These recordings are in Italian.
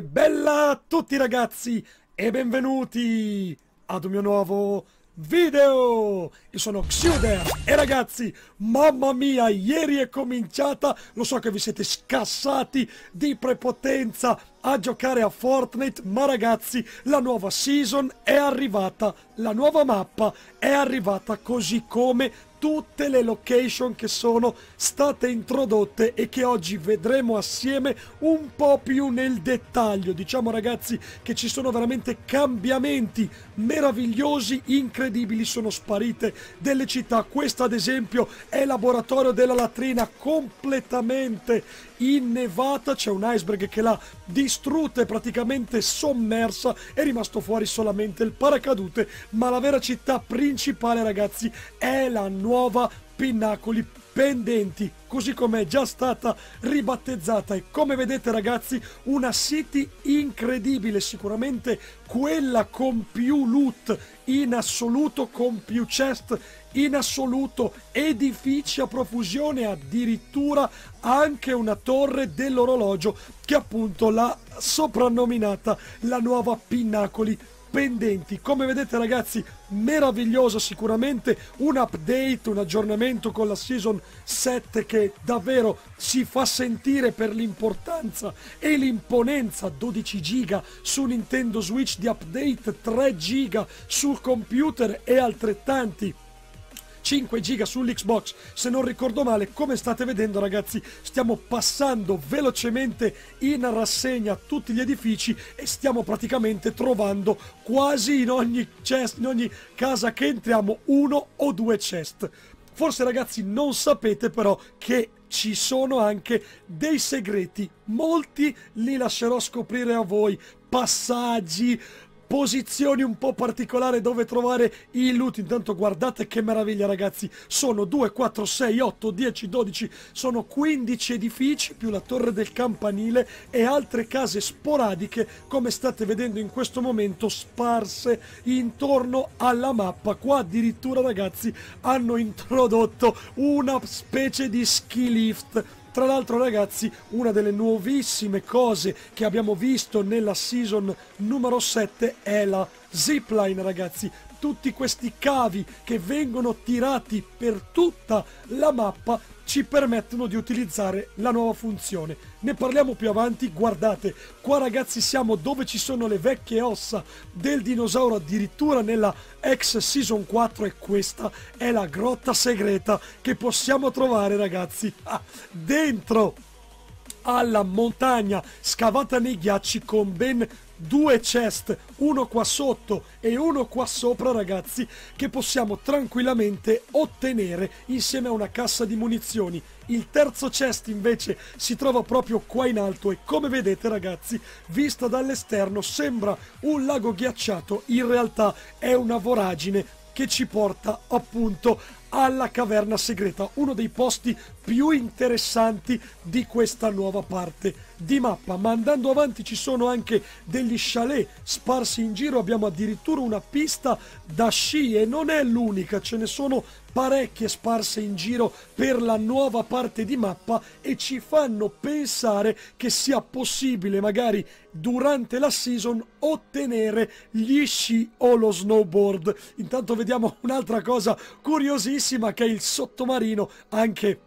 Bella a tutti ragazzi e benvenuti ad un mio nuovo video! Io sono Xuder e ragazzi, mamma mia, ieri è cominciata, lo so che vi siete scassati di prepotenza a giocare a Fortnite, ma ragazzi, la nuova season è arrivata, la nuova mappa è arrivata così come tutte le location che sono state introdotte e che oggi vedremo assieme un po' più nel dettaglio. Diciamo ragazzi che ci sono veramente cambiamenti meravigliosi, incredibili, sono sparite delle città. Questa ad esempio è laboratorio della latrina completamente innevata, c'è un iceberg che l'ha distrutta e praticamente sommersa, è rimasto fuori solamente il paracadute, ma la vera città principale ragazzi è la nuova Pinnacoli pendenti, così come è già stata ribattezzata. E come vedete ragazzi una city incredibile, sicuramente quella con più loot in assoluto, con più chest in assoluto, edifici a profusione, addirittura anche una torre dell'orologio che appunto l'ha soprannominata la nuova Pinnacoli pendenti. Come vedete ragazzi, meraviglioso sicuramente, un update, un aggiornamento con la Season 7 che davvero si fa sentire per l'importanza e l'imponenza 12 giga su Nintendo Switch di update, 3 giga sul computer e altrettanti 5 giga sull'Xbox, se non ricordo male, come state vedendo ragazzi, stiamo passando velocemente in rassegna tutti gli edifici e stiamo praticamente trovando quasi in ogni chest, in ogni casa che entriamo uno o due chest. Forse ragazzi non sapete però che ci sono anche dei segreti, molti li lascerò scoprire a voi, passaggi, posizioni un po' particolari dove trovare i loot. Intanto guardate che meraviglia ragazzi, sono 2, 4, 6, 8, 10, 12, sono 15 edifici più la torre del campanile e altre case sporadiche come state vedendo in questo momento sparse intorno alla mappa. Qua addirittura ragazzi hanno introdotto una specie di ski lift tra l'altro ragazzi, una delle nuovissime cose che abbiamo visto nella season numero 7 è la zipline ragazzi. Tutti questi cavi che vengono tirati per tutta la mappa ci permettono di utilizzare la nuova funzione. Ne parliamo più avanti, guardate, qua ragazzi siamo dove ci sono le vecchie ossa del dinosauro addirittura nella ex season 4 e questa è la grotta segreta che possiamo trovare ragazzi ah, dentro alla montagna scavata nei ghiacci con ben due chest, uno qua sotto e uno qua sopra ragazzi, che possiamo tranquillamente ottenere insieme a una cassa di munizioni. Il terzo chest invece si trova proprio qua in alto e come vedete ragazzi, vista dall'esterno sembra un lago ghiacciato, in realtà è una voragine che ci porta appunto alla caverna segreta, uno dei posti più interessanti di questa nuova parte di mappa. Ma andando avanti ci sono anche degli chalet sparsi in giro, abbiamo addirittura una pista da sci e non è l'unica, ce ne sono parecchie sparse in giro per la nuova parte di mappa e ci fanno pensare che sia possibile magari durante la season ottenere gli sci o lo snowboard. Intanto vediamo un'altra cosa curiosissima che è il sottomarino anche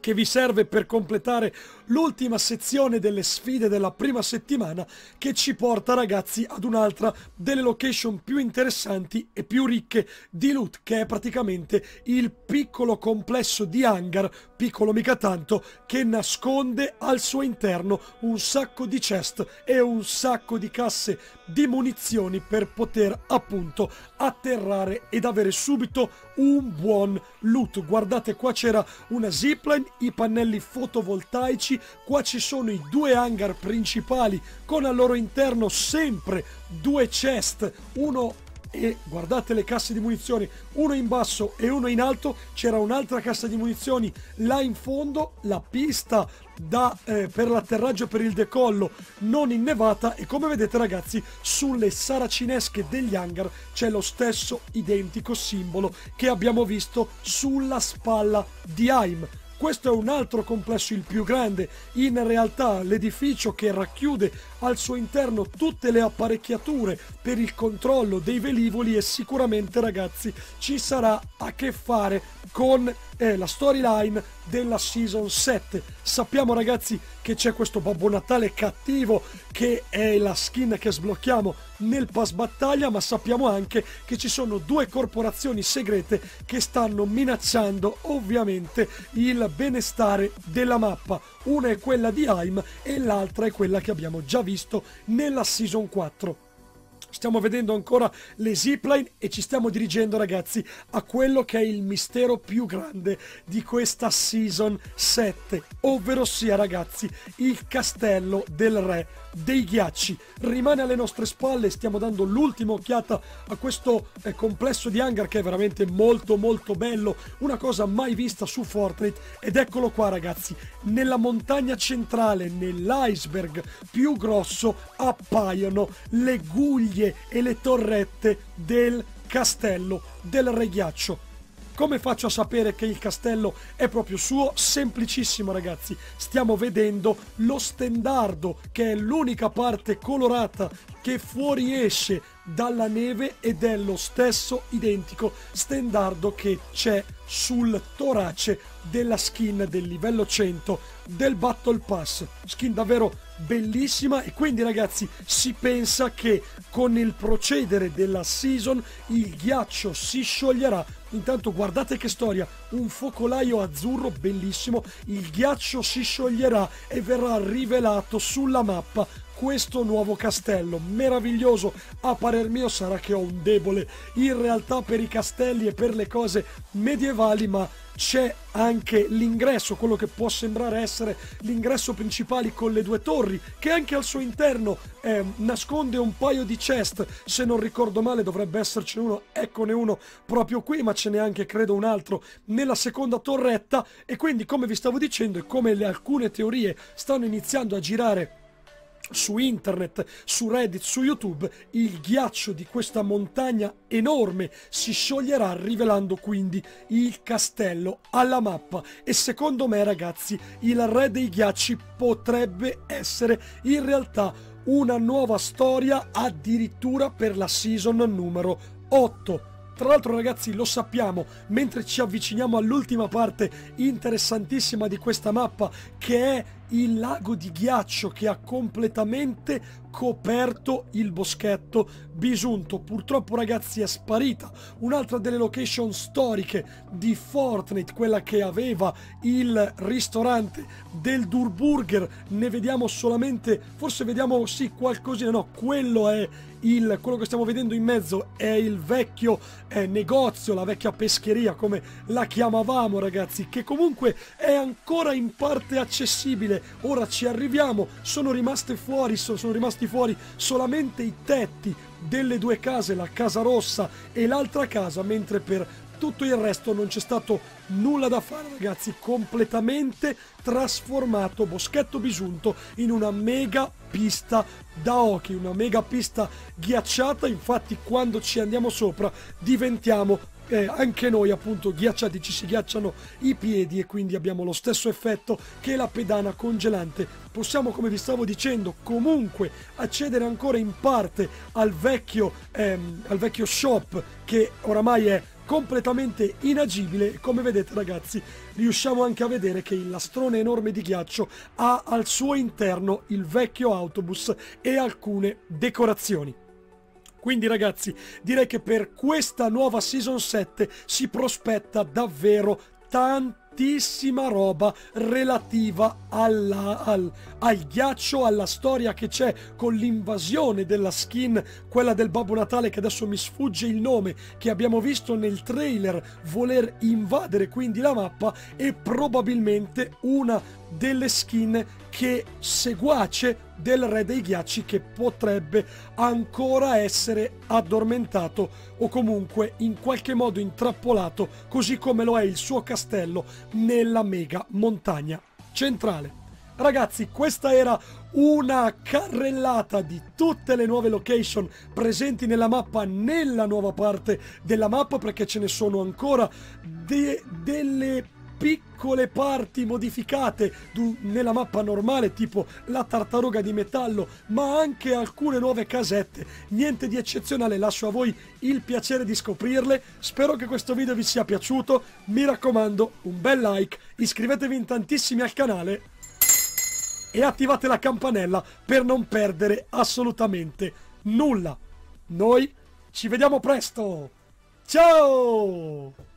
che vi serve per completare l'ultima sezione delle sfide della prima settimana che ci porta ragazzi ad un'altra delle location più interessanti e più ricche di loot che è praticamente il piccolo complesso di hangar, piccolo mica tanto, che nasconde al suo interno un sacco di chest e un sacco di casse di munizioni per poter appunto atterrare ed avere subito un buon loot. Guardate qua c'era una zipline, i pannelli fotovoltaici, qua ci sono i due hangar principali con al loro interno sempre due chest, uno e guardate le casse di munizioni, uno in basso e uno in alto, c'era un'altra cassa di munizioni là in fondo, la pista da, eh, per l'atterraggio e per il decollo non innevata. E come vedete ragazzi sulle saracinesche degli hangar c'è lo stesso identico simbolo che abbiamo visto sulla spalla di Haim questo è un altro complesso, il più grande. In realtà l'edificio che racchiude al suo interno tutte le apparecchiature per il controllo dei velivoli e sicuramente ragazzi ci sarà a che fare con eh, la storyline della season 7. Sappiamo ragazzi che c'è questo Babbo Natale cattivo che è la skin che sblocchiamo nel pass battaglia, ma sappiamo anche che ci sono due corporazioni segrete che stanno minacciando ovviamente il benestare della mappa. Una è quella di Haim e l'altra è quella che abbiamo già visto nella season 4 stiamo vedendo ancora le zipline e ci stiamo dirigendo ragazzi a quello che è il mistero più grande di questa season 7 ovvero sia ragazzi il castello del re dei ghiacci. Rimane alle nostre spalle stiamo dando l'ultima occhiata a questo eh, complesso di hangar che è veramente molto molto bello una cosa mai vista su Fortnite. Ed eccolo qua ragazzi nella montagna centrale nell'iceberg più grosso appaiono le guglie e le torrette del castello del re ghiaccio come faccio a sapere che il castello è proprio suo? Semplicissimo ragazzi, stiamo vedendo lo stendardo che è l'unica parte colorata che fuoriesce dalla neve ed è lo stesso identico stendardo che c'è sul torace della skin del livello 100 del Battle Pass. Skin davvero bellissima e quindi ragazzi si pensa che con il procedere della season il ghiaccio si scioglierà intanto guardate che storia un focolaio azzurro bellissimo il ghiaccio si scioglierà e verrà rivelato sulla mappa questo nuovo castello meraviglioso a parer mio sarà che ho un debole in realtà per i castelli e per le cose medievali ma c'è anche l'ingresso, quello che può sembrare essere l'ingresso principale con le due torri, che anche al suo interno eh, nasconde un paio di chest, se non ricordo male dovrebbe essercene uno, eccone uno proprio qui, ma ce n'è anche credo un altro nella seconda torretta. E quindi come vi stavo dicendo e come le alcune teorie stanno iniziando a girare su internet, su Reddit, su YouTube, il ghiaccio di questa montagna enorme si scioglierà rivelando quindi il castello alla mappa. E secondo me ragazzi il re dei ghiacci potrebbe essere in realtà una nuova storia addirittura per la season numero 8 tra l'altro ragazzi lo sappiamo, mentre ci avviciniamo all'ultima parte interessantissima di questa mappa che è il lago di ghiaccio che ha completamente coperto il boschetto bisunto. Purtroppo ragazzi è sparita un'altra delle location storiche di Fortnite, quella che aveva il ristorante del Durburger. Ne vediamo solamente, forse vediamo sì qualcosina, no, quello è il, quello che stiamo vedendo in mezzo è il vecchio eh, negozio, la vecchia pescheria come la chiamavamo ragazzi, che comunque è ancora in parte accessibile. Ora ci arriviamo, sono fuori, sono rimasti fuori solamente i tetti delle due case, la casa rossa e l'altra casa, mentre per tutto il resto non c'è stato nulla da fare ragazzi, completamente trasformato Boschetto Bisunto in una mega pista da hockey, una mega pista ghiacciata, infatti quando ci andiamo sopra diventiamo eh, anche noi appunto ghiacciati ci si ghiacciano i piedi e quindi abbiamo lo stesso effetto che la pedana congelante. Possiamo, come vi stavo dicendo, comunque accedere ancora in parte al vecchio, ehm, al vecchio shop che oramai è completamente inagibile come vedete ragazzi riusciamo anche a vedere che il lastrone enorme di ghiaccio ha al suo interno il vecchio autobus e alcune decorazioni quindi ragazzi direi che per questa nuova season 7 si prospetta davvero tantissima roba relativa alla, al, al ghiaccio, alla storia che c'è con l'invasione della skin, quella del Babbo Natale che adesso mi sfugge il nome, che abbiamo visto nel trailer voler invadere quindi la mappa e probabilmente una delle skin che seguace del re dei ghiacci che potrebbe ancora essere addormentato o comunque in qualche modo intrappolato così come lo è il suo castello nella mega montagna centrale. Ragazzi, questa era una carrellata di tutte le nuove location presenti nella mappa, nella nuova parte della mappa, perché ce ne sono ancora de- delle piccole parti modificate nella mappa normale, tipo la tartaruga di metallo, ma anche alcune nuove casette. Niente di eccezionale, lascio a voi il piacere di scoprirle. Spero che questo video vi sia piaciuto. Mi raccomando, un bel like, iscrivetevi in tantissimi al canale e attivate la campanella per non perdere assolutamente nulla. Noi ci vediamo presto. Ciao!